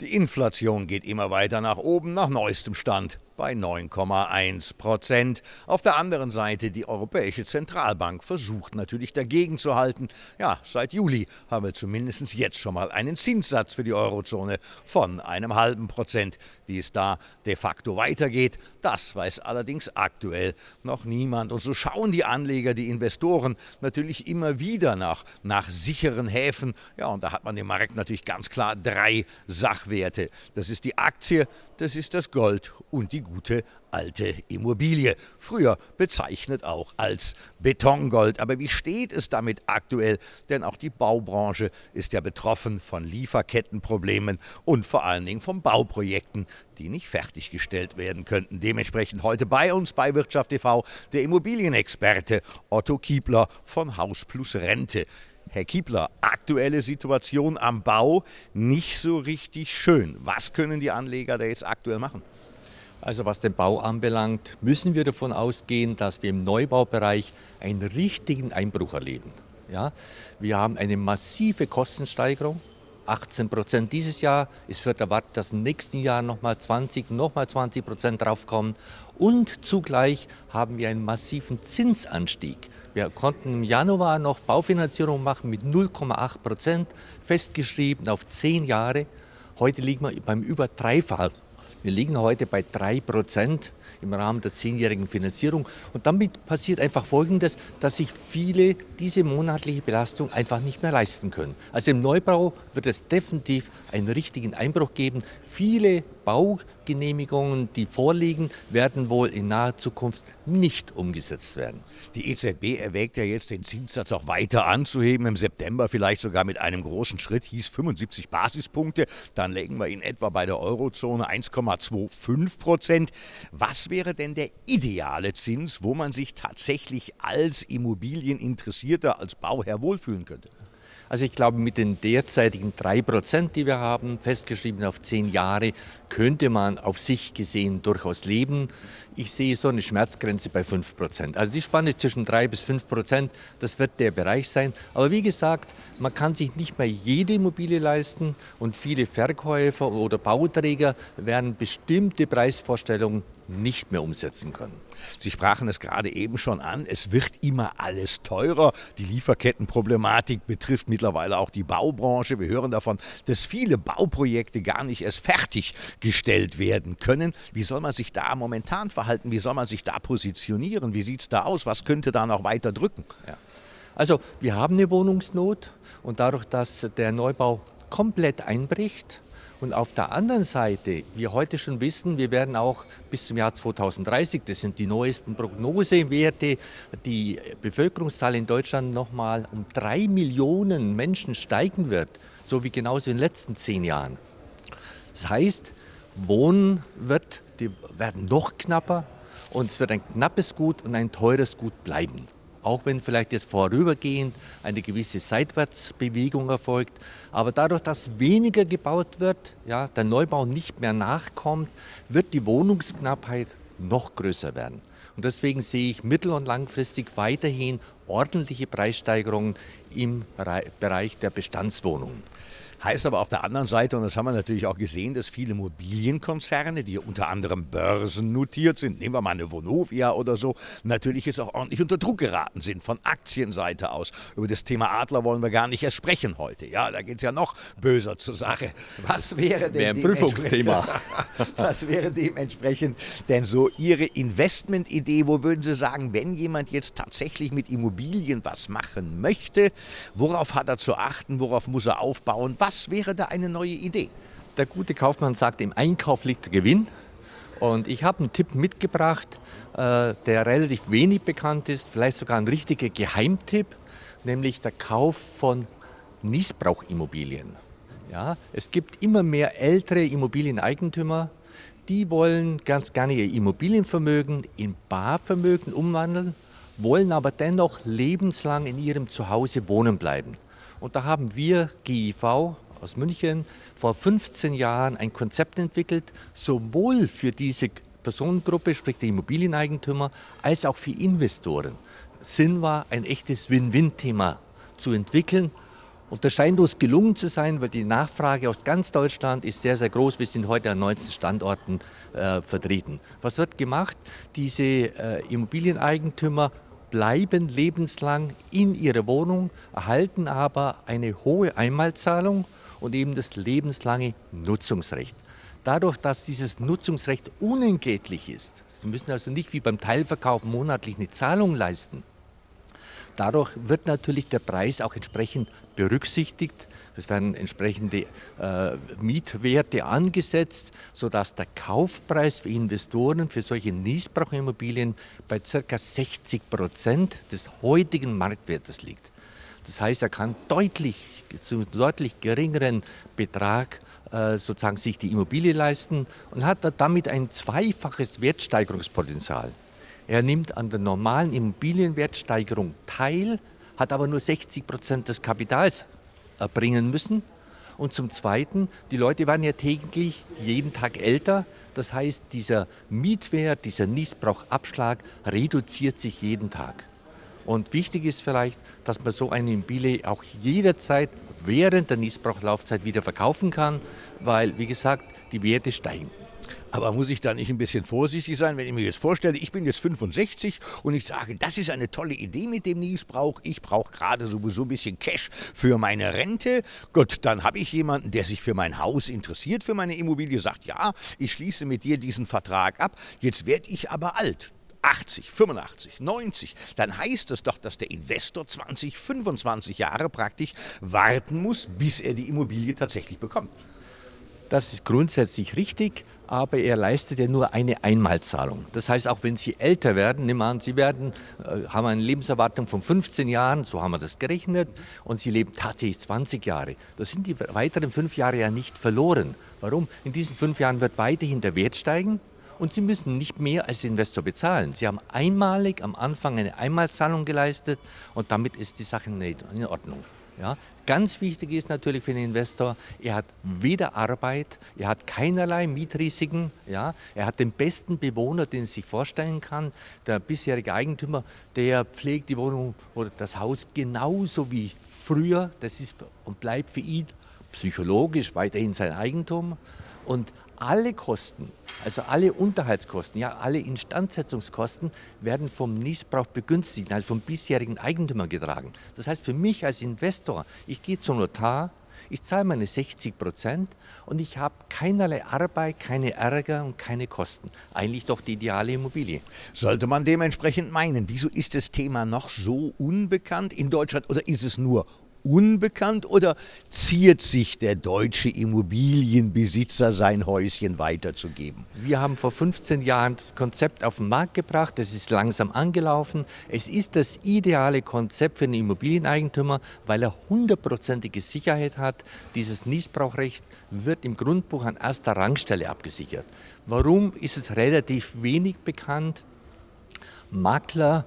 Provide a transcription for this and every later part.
Die Inflation geht immer weiter nach oben, nach neuestem Stand bei 9,1 Prozent. Auf der anderen Seite die Europäische Zentralbank versucht natürlich dagegen zu halten. Ja, seit Juli haben wir zumindest jetzt schon mal einen Zinssatz für die Eurozone von einem halben Prozent. Wie es da de facto weitergeht, das weiß allerdings aktuell noch niemand. Und so schauen die Anleger, die Investoren natürlich immer wieder nach, nach sicheren Häfen. Ja, und da hat man im Markt natürlich ganz klar drei Sachwerte. Das ist die Aktie, das ist das Gold und die gute alte Immobilie. Früher bezeichnet auch als Betongold. Aber wie steht es damit aktuell? Denn auch die Baubranche ist ja betroffen von Lieferkettenproblemen und vor allen Dingen von Bauprojekten, die nicht fertiggestellt werden könnten. Dementsprechend heute bei uns bei Wirtschaft TV der Immobilienexperte Otto Kiebler von Haus Plus Rente. Herr Kiebler, aktuelle Situation am Bau nicht so richtig schön. Was können die Anleger da jetzt aktuell machen? Also was den Bau anbelangt, müssen wir davon ausgehen, dass wir im Neubaubereich einen richtigen Einbruch erleben. Ja, wir haben eine massive Kostensteigerung. 18 Prozent dieses Jahr. Es wird erwartet, dass im nächsten Jahr nochmal 20, nochmal 20 Prozent draufkommen. Und zugleich haben wir einen massiven Zinsanstieg. Wir konnten im Januar noch Baufinanzierung machen mit 0,8 Prozent, festgeschrieben auf 10 Jahre. Heute liegen wir beim über Dreifach wir liegen heute bei 3 Prozent im Rahmen der zehnjährigen Finanzierung. Und damit passiert einfach Folgendes, dass sich viele diese monatliche Belastung einfach nicht mehr leisten können. Also im Neubau wird es definitiv einen richtigen Einbruch geben. Viele Baugenehmigungen, die vorliegen, werden wohl in naher Zukunft nicht umgesetzt werden. Die EZB erwägt ja jetzt, den Zinssatz auch weiter anzuheben, im September vielleicht sogar mit einem großen Schritt, hieß 75 Basispunkte. Dann legen wir ihn etwa bei der Eurozone 1,25 Prozent. Was wäre denn der ideale Zins, wo man sich tatsächlich als Immobilieninteressierter, als Bauherr wohlfühlen könnte? Also ich glaube, mit den derzeitigen drei Prozent, die wir haben, festgeschrieben auf zehn Jahre, könnte man auf sich gesehen durchaus leben. Ich sehe so eine Schmerzgrenze bei fünf Prozent. Also die Spanne zwischen drei bis fünf Prozent, das wird der Bereich sein. Aber wie gesagt, man kann sich nicht mehr jede Immobilie leisten und viele Verkäufer oder Bauträger werden bestimmte Preisvorstellungen nicht mehr umsetzen können. Sie sprachen es gerade eben schon an, es wird immer alles teurer. Die Lieferkettenproblematik betrifft mittlerweile auch die Baubranche. Wir hören davon, dass viele Bauprojekte gar nicht erst fertiggestellt werden können. Wie soll man sich da momentan verhalten? Wie soll man sich da positionieren? Wie sieht es da aus? Was könnte da noch weiter drücken? Ja. Also wir haben eine Wohnungsnot und dadurch, dass der Neubau komplett einbricht, und auf der anderen Seite, wir heute schon wissen, wir werden auch bis zum Jahr 2030, das sind die neuesten Prognosewerte, die Bevölkerungszahl in Deutschland nochmal um drei Millionen Menschen steigen wird, so wie genauso in den letzten zehn Jahren. Das heißt, Wohnen wird, die werden noch knapper und es wird ein knappes Gut und ein teures Gut bleiben auch wenn vielleicht jetzt vorübergehend eine gewisse Seitwärtsbewegung erfolgt. Aber dadurch, dass weniger gebaut wird, ja, der Neubau nicht mehr nachkommt, wird die Wohnungsknappheit noch größer werden. Und deswegen sehe ich mittel- und langfristig weiterhin ordentliche Preissteigerungen im Bereich der Bestandswohnungen. Heißt aber auf der anderen Seite, und das haben wir natürlich auch gesehen, dass viele Immobilienkonzerne, die unter anderem börsennotiert sind, nehmen wir mal eine Vonovia oder so, natürlich jetzt auch ordentlich unter Druck geraten sind von Aktienseite aus. Über das Thema Adler wollen wir gar nicht erst sprechen heute. Ja, da geht es ja noch böser zur Sache. Was wäre denn ein Prüfungsthema. was wäre dementsprechend denn so Ihre Investmentidee? Wo würden Sie sagen, wenn jemand jetzt tatsächlich mit Immobilien was machen möchte, worauf hat er zu achten, worauf muss er aufbauen? Was wäre da eine neue Idee? Der gute Kaufmann sagt, im Einkauf liegt der Gewinn. Und ich habe einen Tipp mitgebracht, äh, der relativ wenig bekannt ist, vielleicht sogar ein richtiger Geheimtipp, nämlich der Kauf von Niesbrauchimmobilien. Ja, es gibt immer mehr ältere Immobilieneigentümer, die wollen ganz gerne ihr Immobilienvermögen in Barvermögen umwandeln, wollen aber dennoch lebenslang in ihrem Zuhause wohnen bleiben. Und da haben wir, GIV aus München, vor 15 Jahren ein Konzept entwickelt, sowohl für diese Personengruppe, sprich die Immobilieneigentümer, als auch für Investoren. Sinn war, ein echtes Win-Win-Thema zu entwickeln. Und das scheint uns gelungen zu sein, weil die Nachfrage aus ganz Deutschland ist sehr, sehr groß. Wir sind heute an 19 Standorten äh, vertreten. Was wird gemacht? Diese äh, Immobilieneigentümer bleiben lebenslang in ihrer Wohnung, erhalten aber eine hohe Einmalzahlung und eben das lebenslange Nutzungsrecht. Dadurch, dass dieses Nutzungsrecht unentgeltlich ist, Sie müssen also nicht wie beim Teilverkauf monatlich eine Zahlung leisten, Dadurch wird natürlich der Preis auch entsprechend berücksichtigt. Es werden entsprechende äh, Mietwerte angesetzt, sodass der Kaufpreis für Investoren für solche Niesbrauchimmobilien bei ca. 60 Prozent des heutigen Marktwertes liegt. Das heißt, er kann deutlich, zu deutlich geringeren Betrag äh, sozusagen sich die Immobilie leisten und hat damit ein zweifaches Wertsteigerungspotenzial. Er nimmt an der normalen Immobilienwertsteigerung teil, hat aber nur 60 Prozent des Kapitals erbringen müssen. Und zum Zweiten, die Leute werden ja täglich jeden Tag älter. Das heißt, dieser Mietwert, dieser Niesbrauchabschlag reduziert sich jeden Tag. Und wichtig ist vielleicht, dass man so eine Immobilie auch jederzeit während der Niesbrauchlaufzeit wieder verkaufen kann, weil, wie gesagt, die Werte steigen. Aber muss ich da nicht ein bisschen vorsichtig sein, wenn ich mir jetzt vorstelle, ich bin jetzt 65 und ich sage, das ist eine tolle Idee mit dem Niesbrauch. Ich brauche gerade sowieso ein bisschen Cash für meine Rente. Gut, dann habe ich jemanden, der sich für mein Haus interessiert, für meine Immobilie, sagt, ja, ich schließe mit dir diesen Vertrag ab. Jetzt werde ich aber alt. 80, 85, 90, dann heißt es doch, dass der Investor 20, 25 Jahre praktisch warten muss, bis er die Immobilie tatsächlich bekommt. Das ist grundsätzlich richtig, aber er leistet ja nur eine Einmalzahlung. Das heißt, auch wenn Sie älter werden, nehmen wir an, Sie werden, äh, haben eine Lebenserwartung von 15 Jahren, so haben wir das gerechnet, und Sie leben tatsächlich 20 Jahre. Da sind die weiteren fünf Jahre ja nicht verloren. Warum? In diesen fünf Jahren wird weiterhin der Wert steigen und Sie müssen nicht mehr als Investor bezahlen. Sie haben einmalig am Anfang eine Einmalzahlung geleistet und damit ist die Sache in Ordnung. Ja, ganz wichtig ist natürlich für den Investor, er hat weder Arbeit, er hat keinerlei Mietrisiken, ja, er hat den besten Bewohner, den er sich vorstellen kann. Der bisherige Eigentümer, der pflegt die Wohnung oder das Haus genauso wie früher. Das ist und bleibt für ihn psychologisch weiterhin sein Eigentum. Und alle Kosten, also alle Unterhaltskosten, ja alle Instandsetzungskosten werden vom Niesbrauch begünstigt, also vom bisherigen Eigentümer getragen. Das heißt für mich als Investor, ich gehe zum Notar, ich zahle meine 60 Prozent und ich habe keinerlei Arbeit, keine Ärger und keine Kosten. Eigentlich doch die ideale Immobilie. Sollte man dementsprechend meinen, wieso ist das Thema noch so unbekannt in Deutschland oder ist es nur unbekannt oder ziert sich der deutsche Immobilienbesitzer sein Häuschen weiterzugeben? Wir haben vor 15 Jahren das Konzept auf den Markt gebracht, es ist langsam angelaufen. Es ist das ideale Konzept für einen Immobilieneigentümer, weil er hundertprozentige Sicherheit hat. Dieses Niesbrauchrecht wird im Grundbuch an erster Rangstelle abgesichert. Warum ist es relativ wenig bekannt? Makler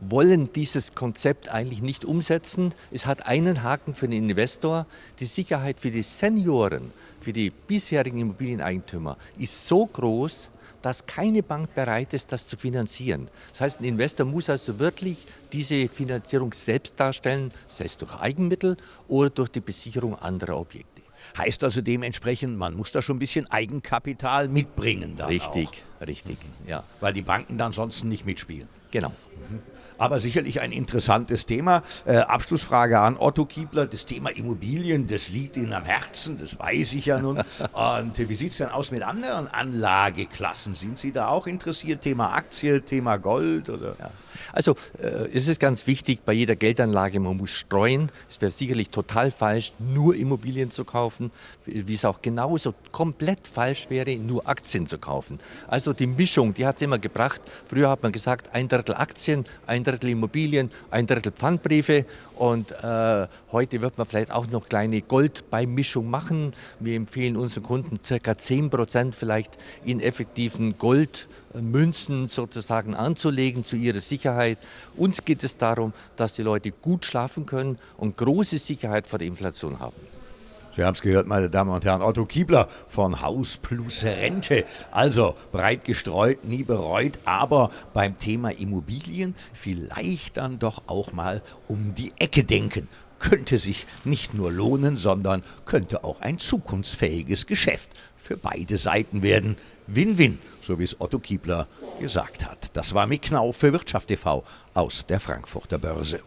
wollen dieses Konzept eigentlich nicht umsetzen. Es hat einen Haken für den Investor. Die Sicherheit für die Senioren, für die bisherigen Immobilieneigentümer ist so groß, dass keine Bank bereit ist, das zu finanzieren. Das heißt, ein Investor muss also wirklich diese Finanzierung selbst darstellen, sei es durch Eigenmittel oder durch die Besicherung anderer Objekte. Heißt also dementsprechend, man muss da schon ein bisschen Eigenkapital mitbringen. richtig, auch. richtig, ja. Weil die Banken dann sonst nicht mitspielen. Genau. Aber sicherlich ein interessantes Thema. Äh, Abschlussfrage an Otto Kiebler. Das Thema Immobilien, das liegt Ihnen am Herzen, das weiß ich ja nun. Und wie sieht es denn aus mit anderen Anlageklassen? Sind Sie da auch interessiert? Thema Aktie, Thema Gold? Oder? Ja. Also äh, es ist ganz wichtig bei jeder Geldanlage, man muss streuen. Es wäre sicherlich total falsch, nur Immobilien zu kaufen, wie es auch genauso komplett falsch wäre, nur Aktien zu kaufen. Also die Mischung, die hat es immer gebracht. Früher hat man gesagt, ein Drittel Aktien, ein Drittel Immobilien, ein Drittel Pfandbriefe und äh, heute wird man vielleicht auch noch kleine Goldbeimischung machen. Wir empfehlen unseren Kunden circa 10 Prozent vielleicht in effektiven Goldmünzen sozusagen anzulegen zu ihrer Sicherheit. Uns geht es darum, dass die Leute gut schlafen können und große Sicherheit vor der Inflation haben. Sie haben es gehört, meine Damen und Herren, Otto Kiebler von Haus plus Rente. Also breit gestreut, nie bereut, aber beim Thema Immobilien vielleicht dann doch auch mal um die Ecke denken. Könnte sich nicht nur lohnen, sondern könnte auch ein zukunftsfähiges Geschäft für beide Seiten werden. Win-win, so wie es Otto Kiebler gesagt hat. Das war Mick Knauf für Wirtschaft TV aus der Frankfurter Börse.